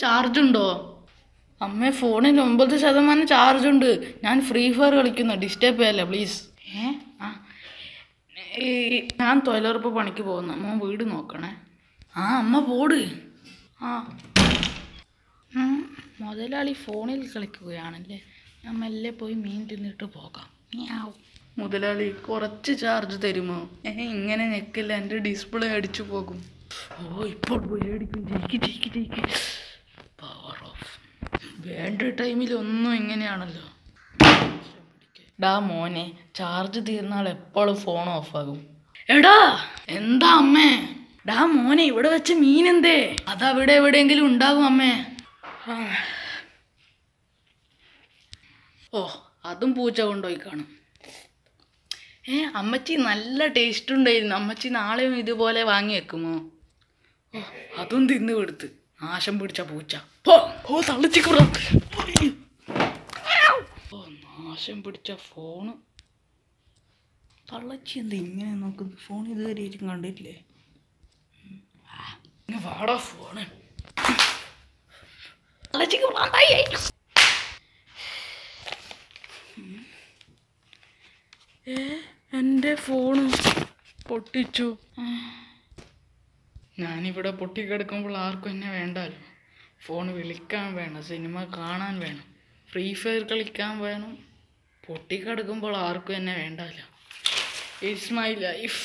Charge ഉണ്ടോ അമ്മ ഫോണിൽ ഒമ്പത് ശതമാനം ചാർജ് ഉണ്ട് ഞാൻ ഫ്രീ ഫയർ കളിക്കുന്നു. ഡിസ്റ്റർബ് ചെയ്യല്ലേ പ്ലീസ്? ഏ? ആ. ഞാൻ തൊഴിലുറപ്പ് പണിക്ക് പോകുന്നു. അമ്മ വീട് നോക്കണേ. ആ അമ്മ പോട്. ആ. മുതലാളി ഫോണിൽ കളിക്കുകയാണല്ലേ. ഞാൻ മെല്ലെ പോയി മീൻ തിന്നിട്ട് പോകാം. മുതലാളി കുറച്ച് ചാർജ് തരുമോ? ഏ ഇങ്ങനെ ഞെക്കില്ല. എന്റെ ഡിസ്പ്ലേ അടിച്ചു പോകും. ഓ ഇപ്പോൾ പോയി അടിക്കും ജയിക്ക് ജയിക്ക് ജയിക്ക്. വേണ്ട ടൈമിൽ ഒന്നും ഇങ്ങനെയാണല്ലോ. ഡാ മോനെ ചാർജ് തീർന്നാൽ എപ്പോഴും ഫോൺ ഓഫാകും എടാ എന്താ അമ്മേ? ഡാ മോനെ ഇവിടെ വെച്ച മീൻ എന്തേ അതവിടെ എവിടെയെങ്കിലും ഉണ്ടാകും അമ്മേ. ഓ അതും പൂച്ച കൊണ്ടുപോയി കാണും. ഏ അമ്മച്ചി നല്ല ടേസ്റ്റ് ഉണ്ടായിരുന്നു. അമ്മച്ചി നാളെയും ഇതുപോലെ വാങ്ങി വെക്കുമോ? ഓ അതും തിന്നു കൊടുത്ത്. നാശം പിടിച്ച പൂച്ച. ഓ തള്ളിച്ചിക്കുറ ഓ നാശം പിടിച്ച ഫോണ്. തള്ളച്ചി എന്താ ഇങ്ങനെ നോക്കുന്നു? ഫോൺ ഇതുവരെ ഇരിക്കും കണ്ടിട്ടില്ലേ? വാടാ ഫോണ്. തള്ളച്ചിക്ക് എന്റെ ഫോണ് പൊട്ടിച്ചു. ഞാനിവിടെ പൊട്ടിക്കിടക്കുമ്പോൾ ആർക്കും എന്നെ വേണ്ടല്ലോ ഫോൺ വിളിക്കാൻ വേണം സിനിമ കാണാൻ വേണം ഫ്രീ ഫയർ കളിക്കാൻ വേണം. പൊട്ടിക്കിടക്കുമ്പോൾ ആർക്കും എന്നെ വേണ്ടല്ലോ ഇറ്റ്സ് മൈ ലൈഫ്